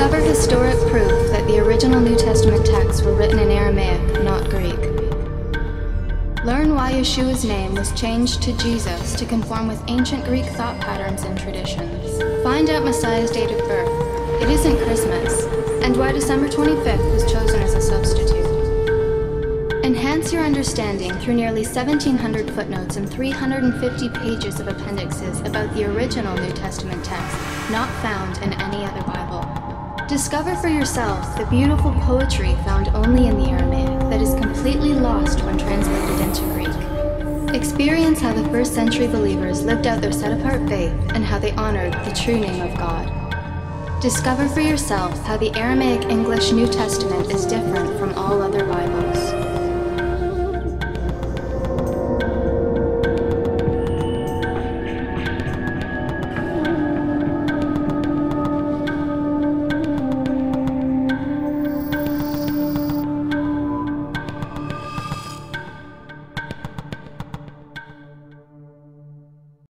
Discover historic proof that the original New Testament texts were written in Aramaic, not Greek. Learn why Yeshua's name was changed to Jesus to conform with ancient Greek thought patterns and traditions. Find out Messiah's date of birth. It isn't Christmas. And why December 25th was chosen as a substitute. Enhance your understanding through nearly 1,700 footnotes and 350 pages of appendixes about the original New Testament text, not found in any other Bible. Discover for yourself the beautiful poetry found only in the Aramaic that is completely lost when translated into Greek. Experience how the first century believers lived out their set apart faith and how they honored the true name of God. Discover for yourself how the Aramaic English New Testament is different from all other.